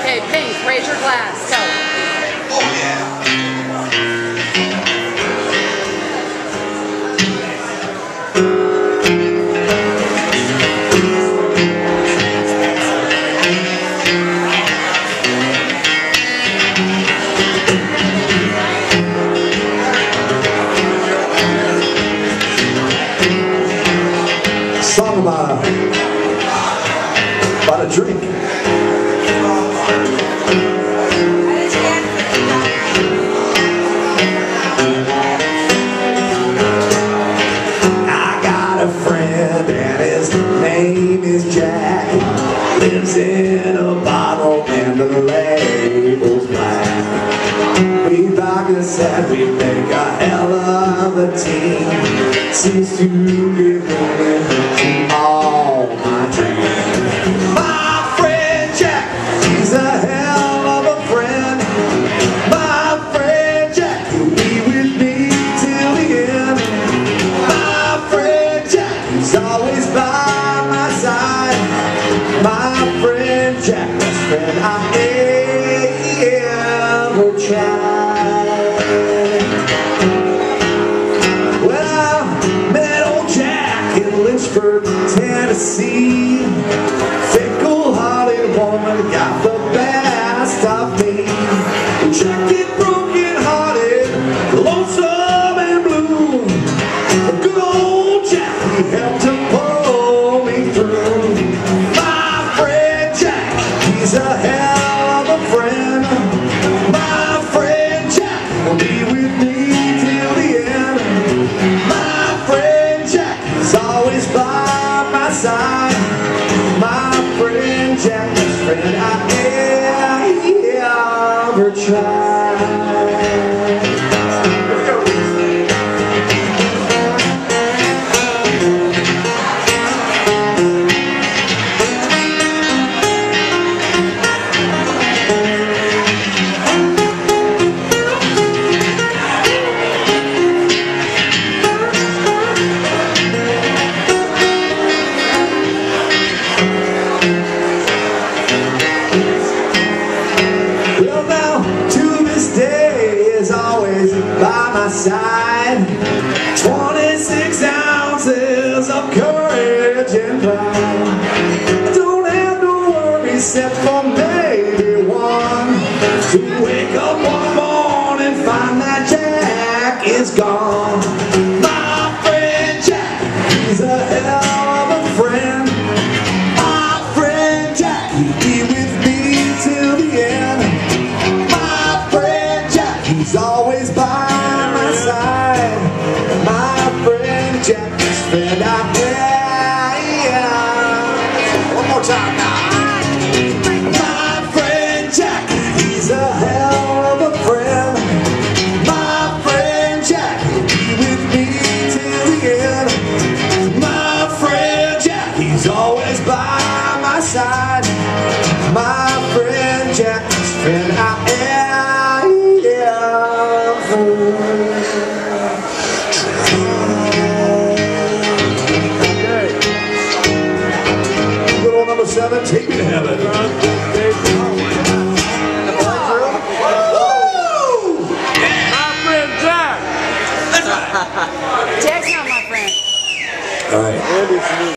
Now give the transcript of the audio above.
Okay, Pink, raise your glass. Go. Oh yeah. Song about about a drink. Lives in a bottle and the label's black. We and said we make a hell of a team. Seems to be moving My friend Jack, best friend I ever tried. Well, I met old Jack in Lynchburg, Tennessee. Fickle-hearted woman got the best of me. Jack is broken-hearted, lonesome my side. 26 ounces of courage and pride. Don't have no worries except for maybe one. To wake up one morning, find that Jack is gone. My friend Jack, he's a hell of a friend. My friend Jack, with me till the end. My friend Jack, he's always by now. My friend Jack, friend. Jack, he's always by my side. My friend 7, take me to heaven. My friend Jack. Jack's not my friend. All right.